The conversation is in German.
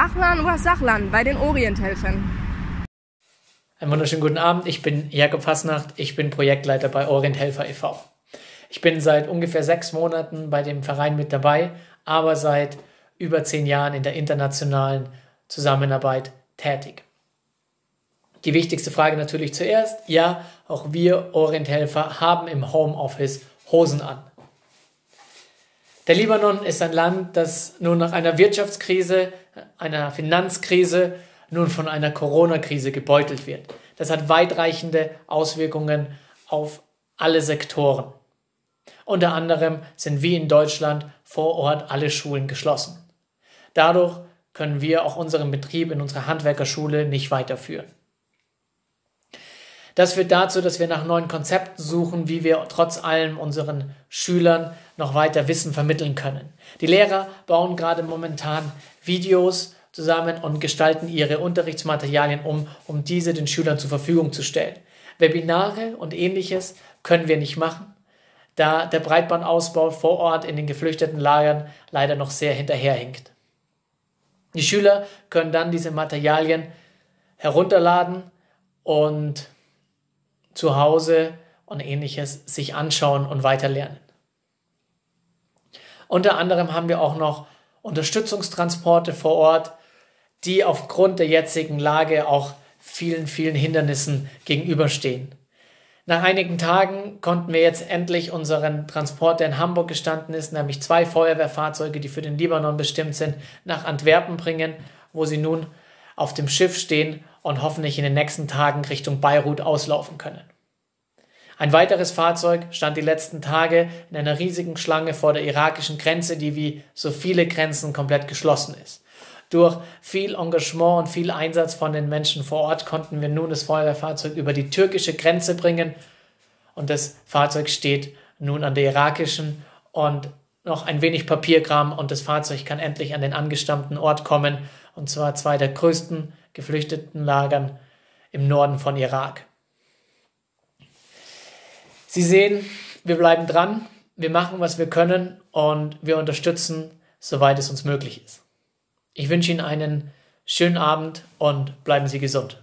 Achlan Wasachlan bei den Orienthelfern. Einen wunderschönen guten Abend. Ich bin Jakob Fassnacht. Ich bin Projektleiter bei Orienthelfer e.V. Ich bin seit ungefähr sechs Monaten bei dem Verein mit dabei, aber seit über zehn Jahren in der internationalen Zusammenarbeit tätig. Die wichtigste Frage natürlich zuerst. Ja, auch wir Orienthelfer haben im Homeoffice Hosen an. Der Libanon ist ein Land, das nun nach einer Wirtschaftskrise, einer Finanzkrise, nun von einer Corona-Krise gebeutelt wird. Das hat weitreichende Auswirkungen auf alle Sektoren. Unter anderem sind wie in Deutschland vor Ort alle Schulen geschlossen. Dadurch können wir auch unseren Betrieb in unserer Handwerkerschule nicht weiterführen. Das führt dazu, dass wir nach neuen Konzepten suchen, wie wir trotz allem unseren Schülern noch weiter Wissen vermitteln können. Die Lehrer bauen gerade momentan Videos zusammen und gestalten ihre Unterrichtsmaterialien um, um diese den Schülern zur Verfügung zu stellen. Webinare und ähnliches können wir nicht machen, da der Breitbandausbau vor Ort in den geflüchteten Lagern leider noch sehr hinterherhinkt. Die Schüler können dann diese Materialien herunterladen und zu Hause und ähnliches sich anschauen und weiterlernen. Unter anderem haben wir auch noch Unterstützungstransporte vor Ort, die aufgrund der jetzigen Lage auch vielen, vielen Hindernissen gegenüberstehen. Nach einigen Tagen konnten wir jetzt endlich unseren Transport, der in Hamburg gestanden ist, nämlich zwei Feuerwehrfahrzeuge, die für den Libanon bestimmt sind, nach Antwerpen bringen, wo sie nun auf dem Schiff stehen und hoffentlich in den nächsten Tagen Richtung Beirut auslaufen können. Ein weiteres Fahrzeug stand die letzten Tage in einer riesigen Schlange vor der irakischen Grenze, die wie so viele Grenzen komplett geschlossen ist. Durch viel Engagement und viel Einsatz von den Menschen vor Ort konnten wir nun das Feuerwehrfahrzeug über die türkische Grenze bringen und das Fahrzeug steht nun an der irakischen und noch ein wenig Papierkram und das Fahrzeug kann endlich an den angestammten Ort kommen und zwar zwei der größten geflüchteten Lagern im Norden von Irak. Sie sehen, wir bleiben dran, wir machen, was wir können und wir unterstützen, soweit es uns möglich ist. Ich wünsche Ihnen einen schönen Abend und bleiben Sie gesund.